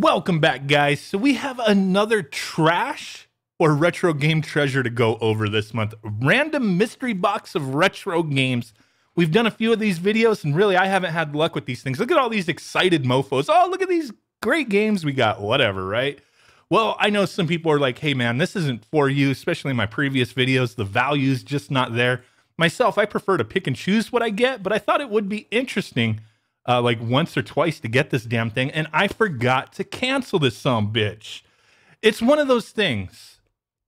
Welcome back, guys. So we have another trash or retro game treasure to go over this month. Random mystery box of retro games. We've done a few of these videos, and really, I haven't had luck with these things. Look at all these excited mofos. Oh, look at these great games we got. Whatever, right? Well, I know some people are like, hey, man, this isn't for you, especially in my previous videos. The value's just not there. Myself, I prefer to pick and choose what I get, but I thought it would be interesting uh, like once or twice to get this damn thing, and I forgot to cancel this some bitch. It's one of those things.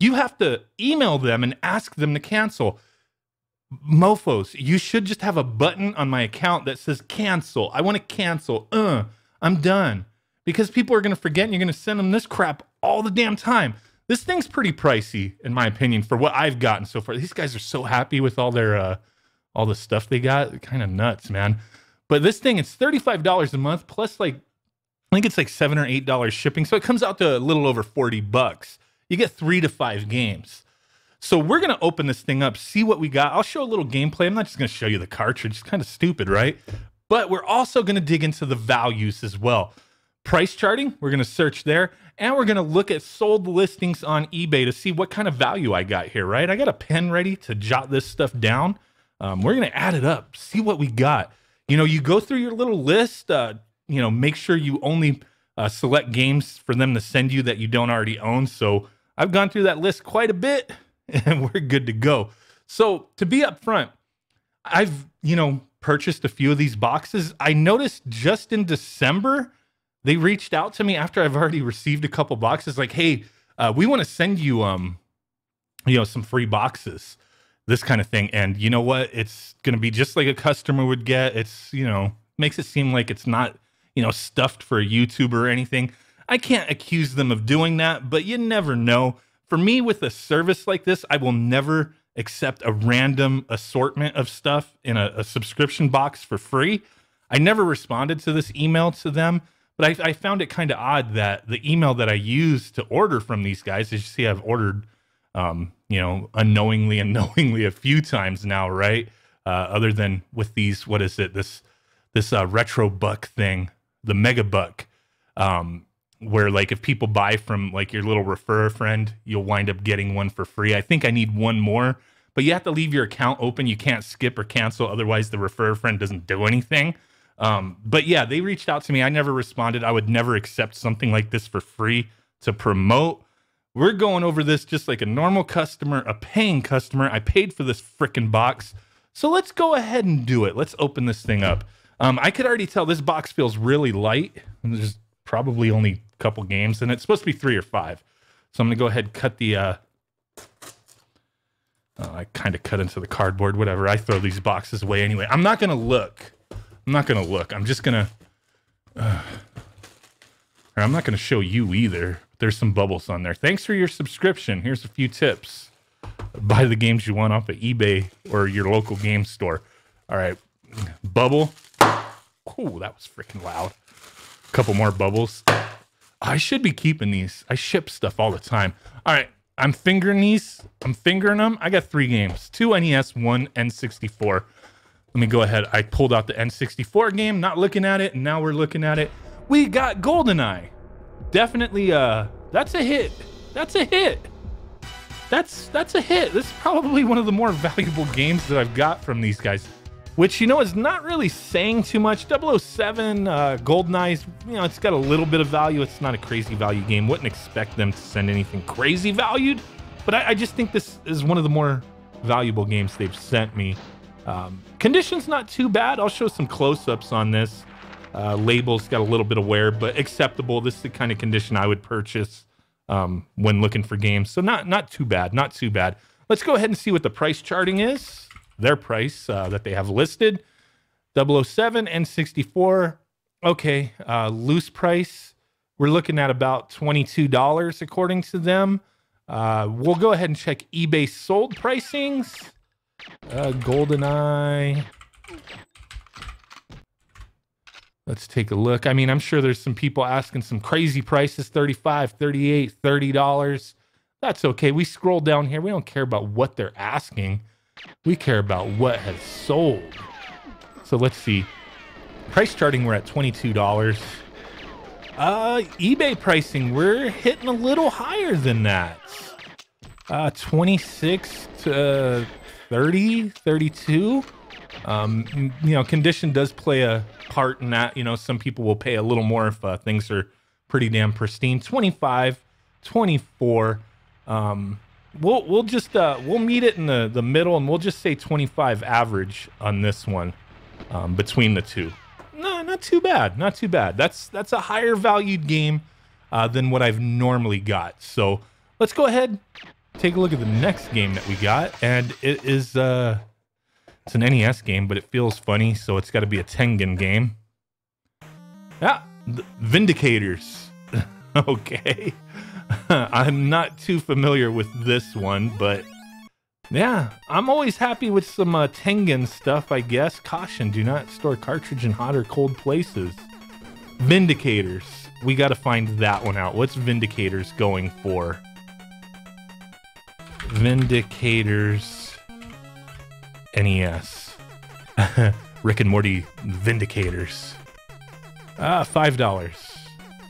You have to email them and ask them to cancel. Mofos, you should just have a button on my account that says cancel. I want to cancel. Uh, I'm done. Because people are going to forget and you're going to send them this crap all the damn time. This thing's pretty pricey, in my opinion, for what I've gotten so far. These guys are so happy with all their uh all the stuff they got. Kind of nuts, man. But this thing, it's $35 a month plus like, I think it's like seven or eight dollars shipping. So it comes out to a little over 40 bucks. You get three to five games. So we're gonna open this thing up, see what we got. I'll show a little gameplay. I'm not just gonna show you the cartridge, it's kind of stupid, right? But we're also gonna dig into the values as well. Price charting, we're gonna search there, and we're gonna look at sold listings on eBay to see what kind of value I got here, right? I got a pen ready to jot this stuff down. Um, we're gonna add it up, see what we got you know, you go through your little list. Uh, you know, make sure you only uh, select games for them to send you that you don't already own. So I've gone through that list quite a bit, and we're good to go. So to be upfront, I've you know purchased a few of these boxes. I noticed just in December they reached out to me after I've already received a couple boxes, like, "Hey, uh, we want to send you um, you know, some free boxes." This kind of thing. And you know what? It's going to be just like a customer would get. It's, you know, makes it seem like it's not, you know, stuffed for a YouTuber or anything. I can't accuse them of doing that, but you never know. For me, with a service like this, I will never accept a random assortment of stuff in a, a subscription box for free. I never responded to this email to them, but I, I found it kind of odd that the email that I used to order from these guys, as you see, I've ordered um, you know, unknowingly and knowingly a few times now, right? Uh, other than with these, what is it? This this uh, retro buck thing, the mega buck, um, where like if people buy from like your little refer friend, you'll wind up getting one for free. I think I need one more, but you have to leave your account open. You can't skip or cancel, otherwise the refer friend doesn't do anything. Um, but yeah, they reached out to me. I never responded. I would never accept something like this for free to promote. We're going over this just like a normal customer, a paying customer. I paid for this freaking box. So let's go ahead and do it. Let's open this thing up. Um, I could already tell this box feels really light. There's probably only a couple games and it's supposed to be three or five. So I'm to go ahead and cut the. Uh, oh, I kind of cut into the cardboard, whatever. I throw these boxes away anyway. I'm not to look. I'm not to look. I'm just to. Uh, I'm not to show you either. There's some bubbles on there. Thanks for your subscription. Here's a few tips. Buy the games you want off of eBay or your local game store. All right. Bubble. Oh, that was freaking loud. A couple more bubbles. I should be keeping these. I ship stuff all the time. All right. I'm fingering these. I'm fingering them. I got three games two NES, one N64. Let me go ahead. I pulled out the N64 game, not looking at it, and now we're looking at it. We got GoldenEye definitely uh that's a hit. That's a hit. That's that's a hit. This is probably one of the more valuable games that I've got from these guys. Which you know is not really saying too much. 007 uh GoldenEye's, you know, it's got a little bit of value. It's not a crazy value game. Wouldn't expect them to send anything crazy valued. But I, I just think this is one of the more valuable games they've sent me. Um, conditions not too bad. I'll show some close-ups on this. Uh, labels got a little bit of wear, but acceptable. This is the kind of condition I would purchase um, when looking for games. So not not too bad, not too bad. Let's go ahead and see what the price charting is. Their price uh, that they have listed: 007 N64. Okay, uh, loose price. We're looking at about $22 according to them. Uh, we'll go ahead and check eBay sold pricings. Uh, GoldenEye. Let's take a look. I mean, I'm sure there's some people asking some crazy prices 35, 38, 30 dollars. That's okay. We scroll down here. We don't care about what they're asking. We care about what has sold. So let's see. Price charting, we're at $22. Uh, eBay pricing, we're hitting a little higher than that. Uh, 26 to 30, 32. Um, you know, condition does play a part in that. You know, some people will pay a little more if uh, things are pretty damn pristine. 25, 24. Um, we'll we'll just uh, we'll meet it in the the middle, and we'll just say 25 average on this one um, between the two. No, not too bad. Not too bad. That's that's a higher valued game uh, than what I've normally got. So let's go ahead, take a look at the next game that we got, and it is uh, it's an NES game, but it feels funny, so it's got to be a Tengen game. Yeah, Vindicators. okay. I'm not too familiar with this one, but yeah, I'm always happy with some uh, Tengen stuff, I guess. Caution, do not store cartridge in hot or cold places. Vindicators. We got to find that one out. What's Vindicators going for? Vindicators NES. Rick and Morty Vindicators. Ah, $5.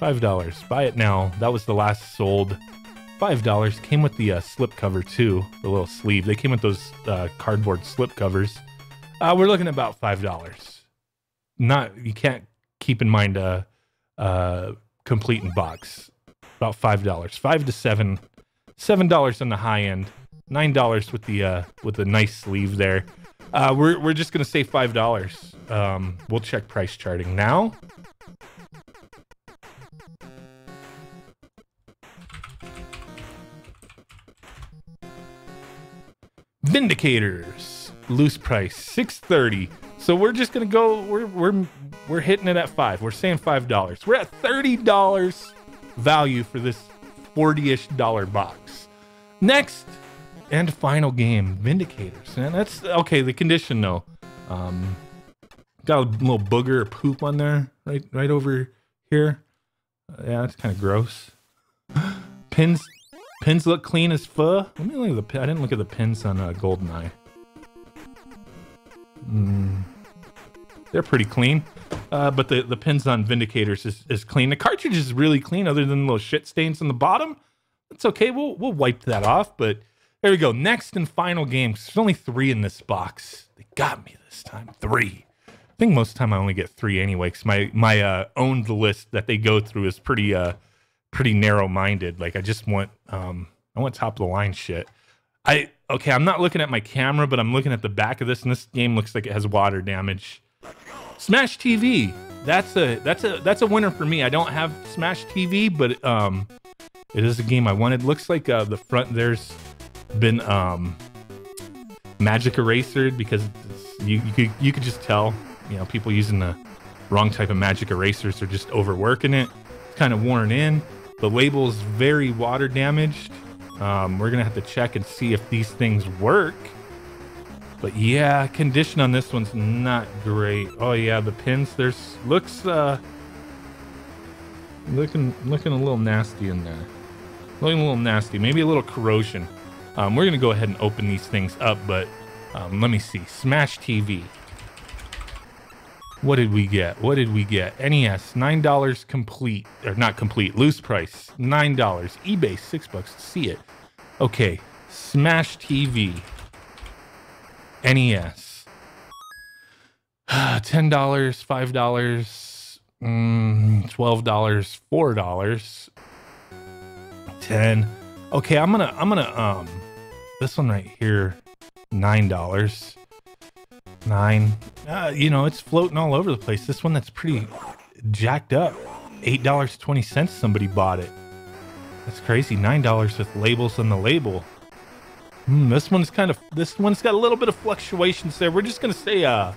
$5. Buy it now. That was the last sold. $5. Came with the uh, slip cover too, the little sleeve. They came with those uh, cardboard slip covers. Uh, we're looking at about $5. Not, you can't keep in mind a, a complete in box. About $5. 5 to 7 $7 on the high end. $9 with the uh, with the nice sleeve there. Uh, we're, we're just to say $5. Um, we'll check price charting now. Vindicators, loose price, 630. So we're just gonna go, we're we're we're hitting it at five. We're saying five dollars. We're at $30 value for this 40-ish dollar box. Next and final game, Vindicators. And that's okay, the condition though. Um got a little booger or poop on there, right right over here. Uh, yeah, that's kind of gross. Pins Pins look clean as fuh. Let me look at the. I didn't look at the pins on uh, Goldeneye. Mm, they're pretty clean, uh, but the the pins on Vindicators is, is clean. The cartridge is really clean, other than little shit stains on the bottom. It's okay. We'll we'll wipe that off. But there we go. Next and final game. There's only three in this box. They got me this time. Three. I think most of the time I only get three anyway, because my my uh, owned list that they go through is pretty uh pretty narrow minded. Like I just want um I want top of the line shit. I okay, I'm not looking at my camera, but I'm looking at the back of this, and this game looks like it has water damage. Smash TV. That's a that's a that's a winner for me. I don't have Smash TV, but um it is a game I wanted. Looks like uh, the front there's been um magic eraser because you you could you could just tell, you know, people using the wrong type of magic erasers are just overworking it. It's kind of worn in. The label's very water damaged. Um, we're gonna have to check and see if these things work. But yeah, condition on this one's not great. Oh yeah, the pins. There's looks uh looking looking a little nasty in there. Looking a little nasty. Maybe a little corrosion. Um, we're gonna go ahead and open these things up, but um, let me see. Smash TV. What did we get? What did we get? NES, nine dollars complete, or not complete, loose price, nine dollars. eBay, six bucks. to See it. Okay, Smash TV, NES, ten dollars, five dollars, mm, twelve dollars, four dollars, ten. Okay, I'm gonna, I'm gonna, um, this one right here, nine dollars nine. Uh, you know, it's floating all over the place. This one that's pretty jacked up. Eight dollars twenty cents. Somebody bought it. That's crazy. Nine dollars with labels on the label. Hmm, this one's kind of. This one's got a little bit of fluctuations there. We're just gonna say. Uh,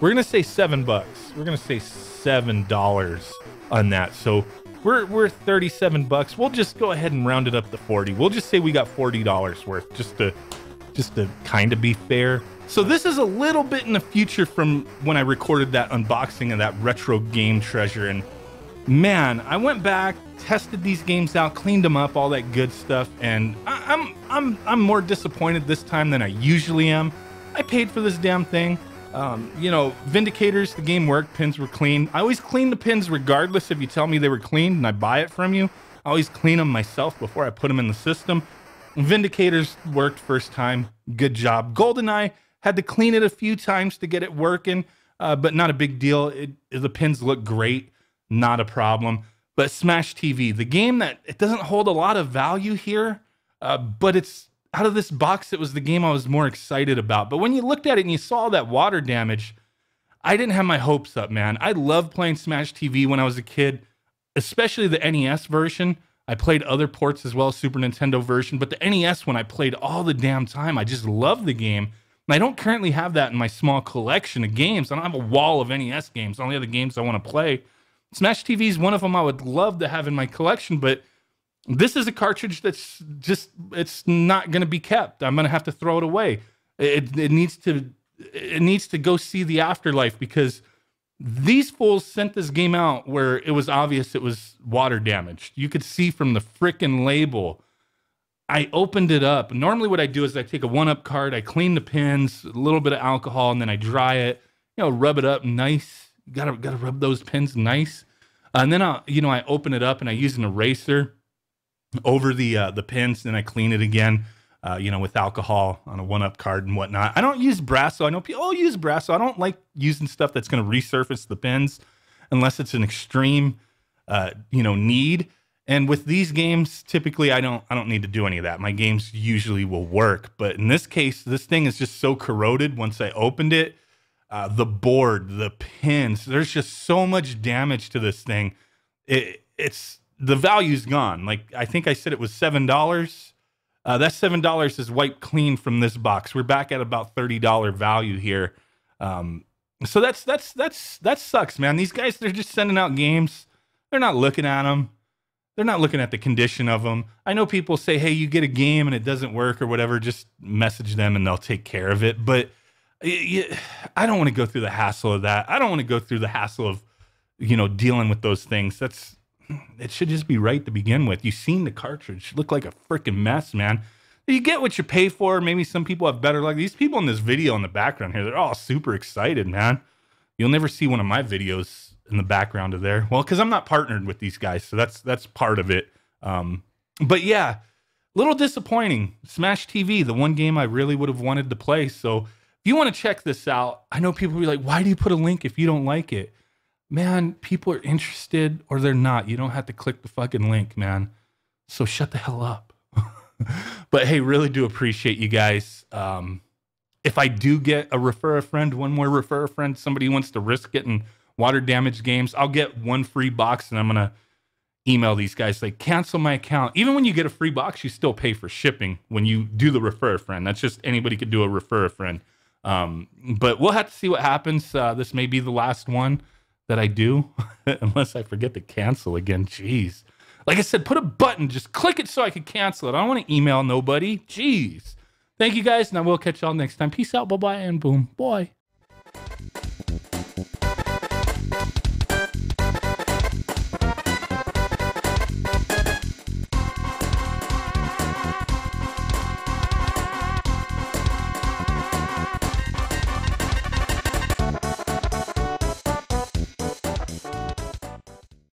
we're gonna say seven bucks. We're gonna say seven dollars on that. So we're we're 37 bucks. We'll just go ahead and round it up to 40. We'll just say we got $40 worth just to just to kind of be fair. So this is a little bit in the future from when I recorded that unboxing of that retro game treasure. And man, I went back, tested these games out, cleaned them up, all that good stuff. And I- I'm I'm I'm more disappointed this time than I usually am. I paid for this damn thing. Um, you know, Vindicators, the game worked, pins were clean. I always clean the pins regardless if you tell me they were clean and I buy it from you. I always clean them myself before I put them in the system. Vindicators worked first time. Good job. GoldenEye had to clean it a few times to get it working, uh, but not a big deal. It, the pins look great, not a problem. But Smash TV, the game that it doesn't hold a lot of value here, uh, but it's out of this box, it was the game I was more excited about. But when you looked at it and you saw that water damage, I didn't have my hopes up, man. I loved playing Smash TV when I was a kid, especially the NES version. I played other ports as well, Super Nintendo version, but the NES one I played all the damn time. I just love the game. And I don't currently have that in my small collection of games. I don't have a wall of NES games. Only other games I want to play. Smash TV is one of them I would love to have in my collection, but this is a cartridge that's just it's not going to be kept. I'm going to have to throw it away. It, it needs to it needs to go see the afterlife because these fools sent this game out where it was obvious it was water damaged. You could see from the freaking label. I opened it up. Normally, what I do is I take a one up card, I clean the pins, a little bit of alcohol, and then I dry it. You know, rub it up nice. Gotta gotta rub those pins nice. And then I, you know, I open it up and I use an eraser over the uh, the pins. Then I clean it again. Uh, you know, with alcohol on a one up card and whatnot. I don't use Brasso. I know people use Brasso. I don't like using stuff that's going to resurface the pins unless it's an extreme, uh, you know, need. And with these games, typically I don't I don't need to do any of that. My games usually will work, but in this case, this thing is just so corroded. Once I opened it, uh, the board, the pins, there's just so much damage to this thing. It, it's the value's gone. Like I think I said it was seven dollars uh, that seven dollars is wiped clean from this box. We're back at about thirty dollar value here. Um, so that's that's that's that sucks, man. These guys they're just sending out games. They're not looking at them. They're not looking at the condition of them. I know people say, "Hey, you get a game and it doesn't work or whatever." Just message them and they'll take care of it. But I don't want to go through the hassle of that. I don't want to go through the hassle of you know dealing with those things. That's it should just be right to begin with. You've seen the cartridge look like a freaking mess, man. You get what you pay for. Maybe some people have better luck. These people in this video in the background here, they're all super excited, man. You'll never see one of my videos in the background of there. Well, because I'm not partnered with these guys, so that's that's part of it. Um, but yeah, little disappointing. Smash TV, the one game I really would have wanted to play. So if you want to check this out, I know people will be like, why do you put a link if you don't like it? Man, people are interested or they're not. You don't have to click the fucking link, man. So shut the hell up. but hey, really do appreciate you guys. Um, if I do get a refer a friend, one more refer a friend, somebody wants to risk getting water damage games, I'll get one free box and I'm gonna email these guys like cancel my account. Even when you get a free box, you still pay for shipping when you do the refer a friend. That's just anybody could do a refer a friend. Um, but we'll have to see what happens. Uh, this may be the last one that I do, unless I forget to cancel again. Jeez. Like I said, put a button, just click it so I can cancel it. I don't want to email nobody. Jeez. Thank you guys, and I will catch y'all next time. Peace out, bye bye, and boom, boy.